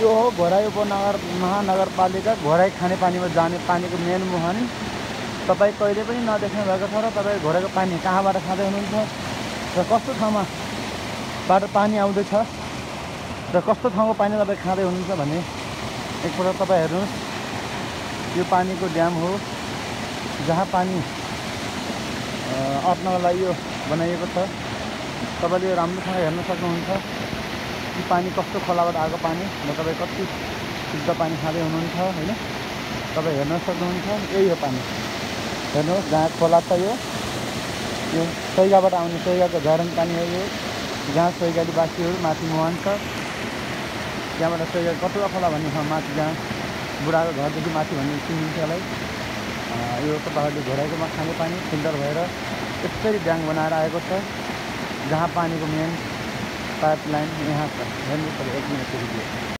यो हो घोराई उपनगर महानगरपालिका घोराई खानेपानीमा जाने पानीको मेन मुहान। तपाईँ कहिले पनि नदेख्नु भएको छ र तपाईँ घोराइको पानी कहाँबाट खाँदै हुनुहुन्छ? र कस्तो ठाउँमा बाट पानी आउँदैछ? र कस्तो ठाउँको पानी तपाईँ खाँदै हुनुहुन्छ भने एकपल्ट तपाईँ हेर्नुहोस्। यो पानीको ड्याम हो जहाँ पानी अट्नको लागि यो बनाइएको छ। तपाईँले यो राम्रोसँग हेर्न सक्नुहुन्छ। कि पानी कस्तो खोलाबाट आएको पानी? र तपाईँ कति शुद्ध पानी खाँदै हुनुहुन्छ होइन? तपाईँ हेर्न सक्नुहुन्छ यही हो पानी। हेर्नुहोस् जहाँ खोला छ यो। यो सैगाबाट आउने सैगाको झरन पानी हो यो। जहाँ सैगाली बासीहरू माथि मुहान छ त्यहाँबाट सैगा कटुवा खोला भन्ने ठाउँ माथि जहाँ बुढाको घरदेखि माथि भन्ने चिनिन्छ यसलाई। यो तपाईँहरूले घोराइकोमा खाने पानी फिल्टर भएर यसरी ड्याङ बनाएर आएको छ। जहाँ पानीको मेन पाइपलाइन यहाँ पर धन्यवाद पर एक मिनट रुकिए